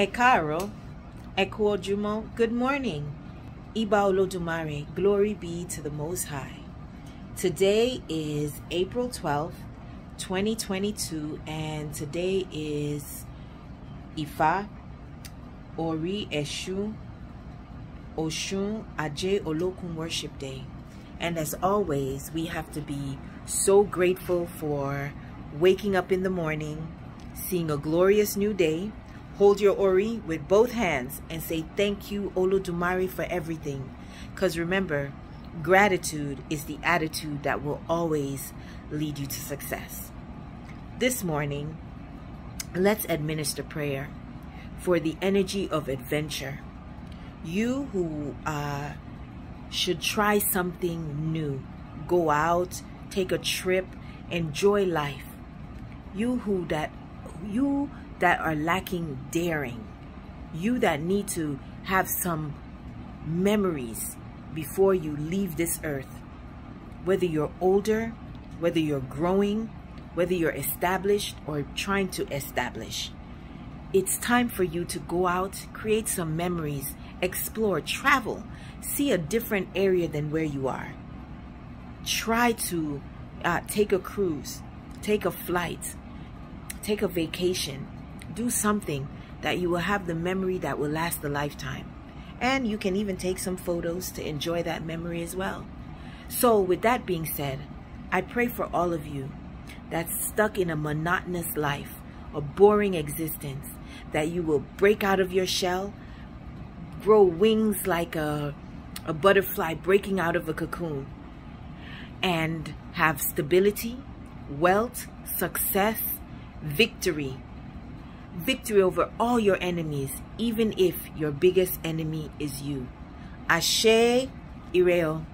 Ekaro, Ekuojumo, good morning. Iba Olodumare, glory be to the Most High. Today is April 12th, 2022, and today is Ifa, Ori Eshu, Oshun Aje Olokun Worship Day. And as always, we have to be so grateful for waking up in the morning, seeing a glorious new day. Hold your Ori with both hands and say thank you, Olodumare, for everything. Because remember, gratitude is the attitude that will always lead you to success. This morning, let's administer prayer for the energy of adventure. You who uh, should try something new, go out, take a trip, enjoy life. You who that you that are lacking daring, you that need to have some memories before you leave this earth. Whether you're older, whether you're growing, whether you're established or trying to establish. It's time for you to go out, create some memories, explore, travel, see a different area than where you are. Try to uh, take a cruise, take a flight, take a vacation, do something that you will have the memory that will last a lifetime. And you can even take some photos to enjoy that memory as well. So with that being said, I pray for all of you that's stuck in a monotonous life, a boring existence, that you will break out of your shell, grow wings like a, a butterfly breaking out of a cocoon, and have stability, wealth, success, victory. Victory over all your enemies, even if your biggest enemy is you. Ashe Ireo.